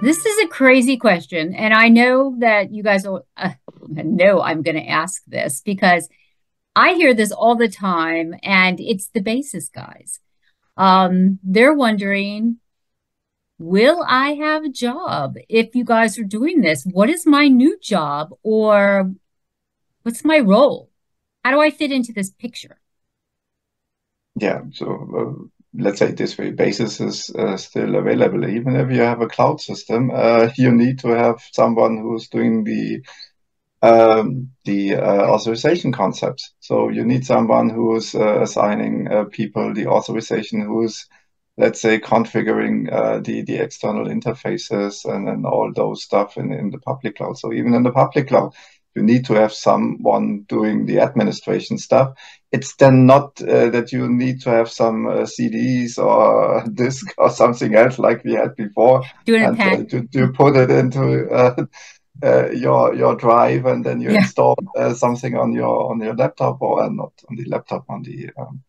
This is a crazy question. And I know that you guys will uh, know I'm going to ask this because I hear this all the time, and it's the basis guys. Um, they're wondering, will I have a job if you guys are doing this? What is my new job or what's my role? How do I fit into this picture? Yeah, so uh, let's say this way, Basis is uh, still available. Even if you have a cloud system, uh, you need to have someone who's doing the um, the uh, authorization concepts. So you need someone who's uh, assigning uh, people the authorization, who's let's say configuring uh, the the external interfaces and, and all those stuff in, in the public cloud. So even in the public cloud, you need to have someone doing the administration stuff. It's then not uh, that you need to have some uh, CDs or disk or something else like we had before. Do it and, uh, to, to put it into uh, uh, your your drive and then you yeah. install uh, something on your on your laptop or not on the laptop on the um,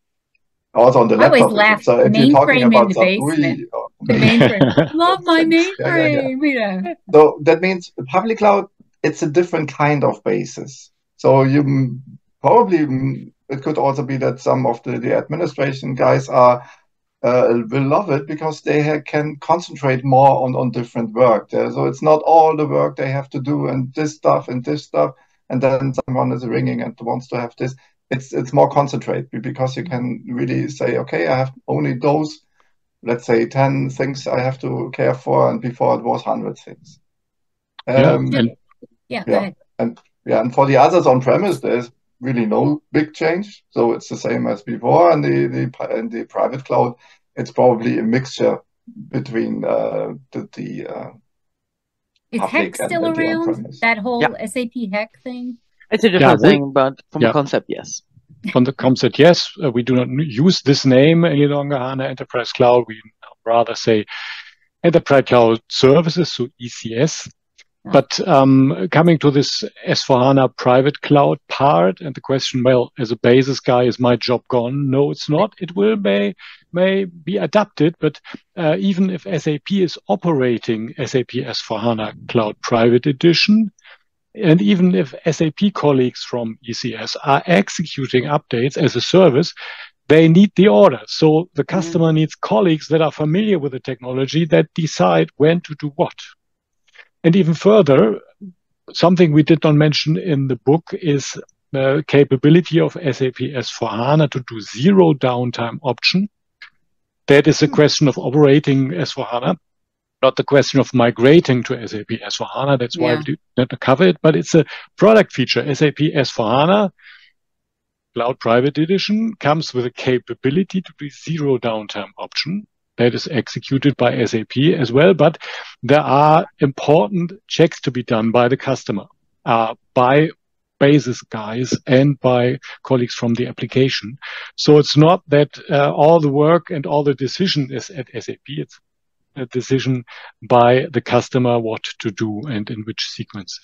also on the laptop. I always laugh. So if you're talking about the basement. the mainframe. Love my mainframe. Yeah, yeah, so that means public cloud. It's a different kind of basis. So you probably it could also be that some of the, the administration guys are uh, will love it because they ha- can concentrate more on, on different work. So it's not all the work they have to do and this stuff and this stuff, and then someone is ringing and wants to have this. It's it's more concentrated because you can really say, okay, I have only those, let's say, ten things I have to care for, and before it was hundred things. Um, yeah, and, yeah, yeah, and yeah, and for the others on premise, there's really no big change. So it's the same as before. And the, the in the private cloud, it's probably a mixture between uh, the, the uh, is HEC still and, around? That whole yeah. SAP HEC thing? It's a different yeah, thing, but from yeah. the concept, yes. From the concept, yes. Uh, we do not use this name any longer, HANA Enterprise Cloud. We rather say Enterprise Cloud Services, so ECS. But um, coming to this S4HANA private cloud part and the question, well, as a basis guy, is my job gone? No, it's not. It will may, may be adapted, but uh, even if SAP is operating SAP S4HANA Cloud Private Edition, and even if SAP colleagues from ECS are executing updates as a service, they need the order. So the mm-hmm. customer mm. needs colleagues that are familiar with the technology that decide when to do what. And even further, something we did not mention in the book is the capability of SAP S4HANA to do zero downtime option. That is a hmm. question of operating S4HANA, not the question of migrating to SAP S4HANA. That's why yeah. we didn't cover it, but it's a product feature. SAP S4HANA Cloud Private Edition comes with a capability to do zero downtime option that is executed by SAP as well. But there are important checks to be done by the customer, uh, by basis guys and by colleagues from the application. So it's not that uh, all the work and all the decision is at SAP. It's a decision by the customer what to do and in which sequence.